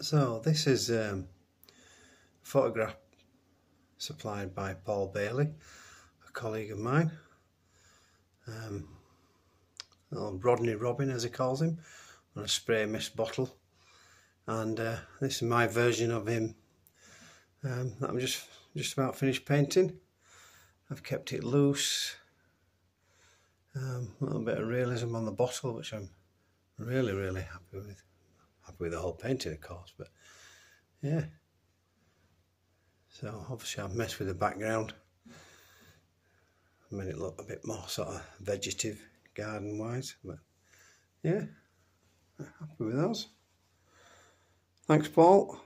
So this is um, a photograph supplied by Paul Bailey, a colleague of mine. Um, Rodney Robin as he calls him, on a spray mist bottle. And uh, this is my version of him um, that I'm just, just about finished painting. I've kept it loose. Um, a little bit of realism on the bottle, which I'm really, really happy with happy with the whole painting, of course, but yeah. So obviously I've messed with the background. Made it look a bit more sort of vegetative, garden-wise, but yeah, happy with those. Thanks, Paul.